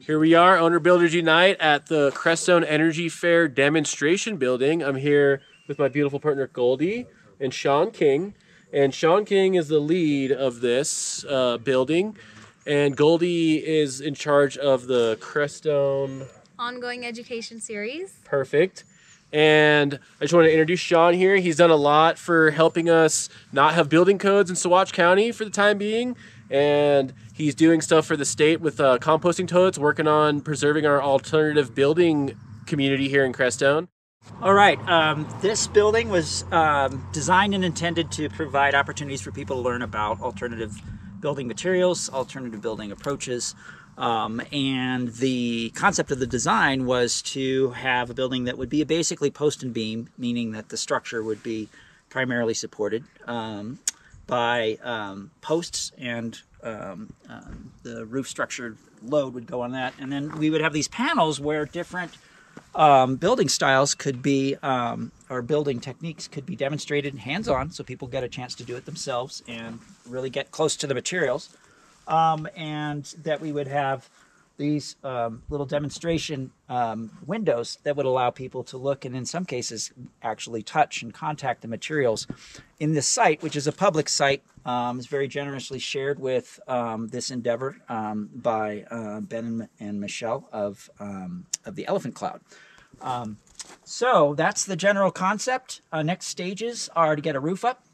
Here we are, Owner Builders Unite at the Crestone Energy Fair demonstration building. I'm here with my beautiful partner Goldie and Shawn King. And Shawn King is the lead of this uh, building. And Goldie is in charge of the Crestone ongoing education series. Perfect. And I just want to introduce Shawn here. He's done a lot for helping us not have building codes in Saguache County for the time being. And he's doing stuff for the state with uh, composting totes, working on preserving our alternative building community here in Crestone. All right, um, this building was um, designed and intended to provide opportunities for people to learn about alternative building materials, alternative building approaches, um, and the concept of the design was to have a building that would be basically post and beam, meaning that the structure would be primarily supported um, by um, posts and um, um, the roof structure load would go on that. And then we would have these panels where different um, building styles could be, or building techniques could be demonstrated hands-on so people get a chance to do it themselves and really get close to the materials. Um, and that we would have these um, little demonstration um, windows that would allow people to look and in some cases actually touch and contact the materials in this site, which is a public site, um, is very generously shared with um, this endeavor um, by uh, Ben and Michelle of, um, of the Elephant Cloud. so that's the general concept. Uh, next stages are to get a roof up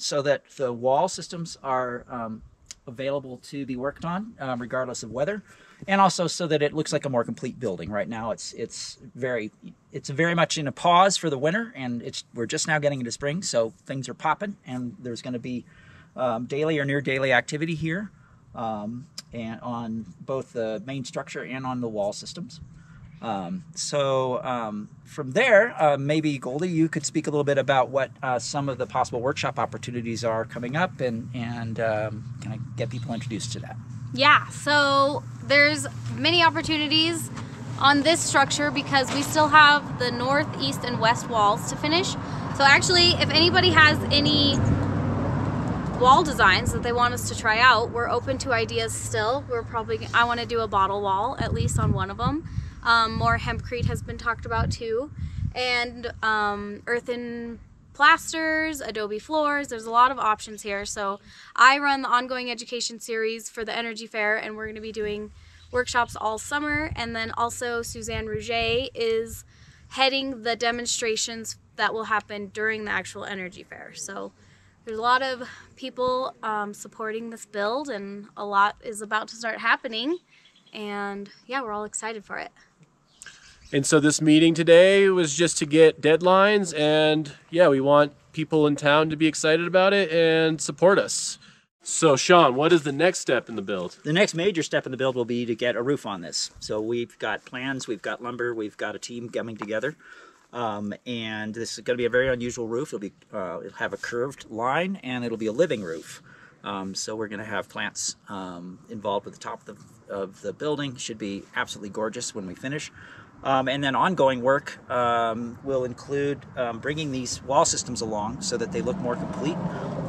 so that the wall systems are available to be worked on, regardless of weather, and also so that it looks like a more complete building. Right now, it's it's very it's very much in a pause for the winter, and it's we're just now getting into spring, so things are popping, and there's going to be um, daily or near daily activity here, um, and on both the main structure and on the wall systems. Um, so um, from there, uh, maybe Goldie, you could speak a little bit about what uh, some of the possible workshop opportunities are coming up, and and um, kind of get people introduced to that. Yeah. So there's many opportunities on this structure because we still have the north, east, and west walls to finish. So actually, if anybody has any wall designs that they want us to try out, we're open to ideas still. We're probably I want to do a bottle wall at least on one of them. Um, more hempcrete has been talked about too. And um, earthen plasters, adobe floors. There's a lot of options here. So I run the ongoing education series for the Energy Fair and we're going to be doing workshops all summer. And then also Suzanne Rouget is heading the demonstrations that will happen during the actual Energy Fair. So there's a lot of people um, supporting this build and a lot is about to start happening. And yeah, we're all excited for it. And so this meeting today was just to get deadlines and yeah, we want people in town to be excited about it and support us. So Shawn, what is the next step in the build? The next major step in the build will be to get a roof on this. So we've got plans, we've got lumber, we've got a team coming together. Um, and this is going to be a very unusual roof. It'll be uh, it'll have a curved line and it'll be a living roof. Um, so we're going to have plants um, involved with the top of the, of the building. Should be absolutely gorgeous when we finish. Um, and then ongoing work um, will include um, bringing these wall systems along so that they look more complete,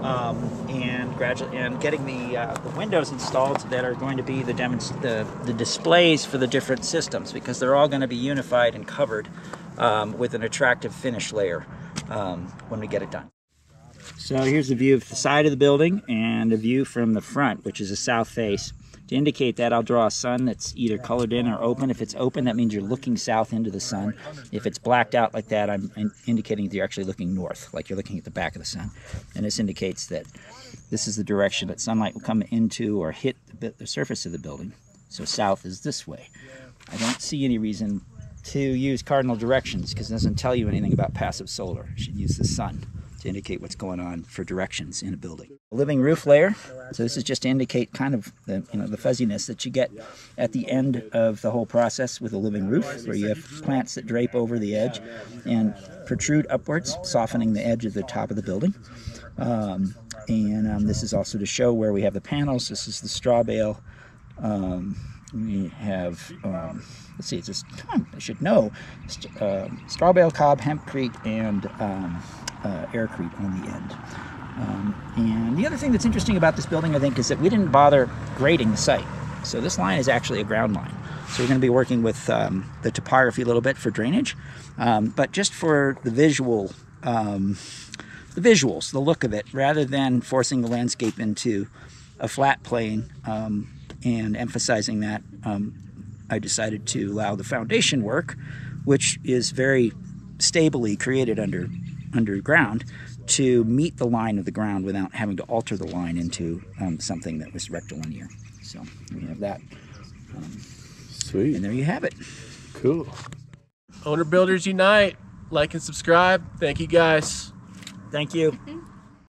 um, and gradually and getting the uh, the windows installed that are going to be the, the, the displays for the different systems because they're all going to be unified and covered um, with an attractive finish layer um, when we get it done. So here's a view of the side of the building and a view from the front, which is a south face. To indicate that, I'll draw a sun that's either colored in or open. If it's open, that means you're looking south into the sun. If it's blacked out like that, I'm indicating that you're actually looking north, like you're looking at the back of the sun. And this indicates that this is the direction that sunlight will come into or hit the, the surface of the building. So south is this way. I don't see any reason to use cardinal directions because it doesn't tell you anything about passive solar. You should use the sun to indicate what's going on for directions in a building. A living roof layer. So this is just to indicate kind of the you know the fuzziness that you get at the end of the whole process with a living roof, where you have plants that drape over the edge and protrude upwards, softening the edge of the top of the building. Um, and um, this is also to show where we have the panels. This is the straw bale. Um, we have, um, let's see, it's just, I should know, uh, straw bale cob, hempcrete, and um, uh, aircrete on the end. Um, and the other thing that's interesting about this building, I think, is that we didn't bother grading the site. So this line is actually a ground line. So we're going to be working with um, the topography a little bit for drainage, um, but just for the visual, um, the visuals, the look of it, rather than forcing the landscape into a flat plane um, and emphasizing that, um, I decided to allow the foundation work, which is very stably created under underground, to meet the line of the ground without having to alter the line into um, something that was rectilinear. So we have that, Sweet. and there you have it. Cool. Owner Builders Unite. Like and subscribe. Thank you guys. Thank you.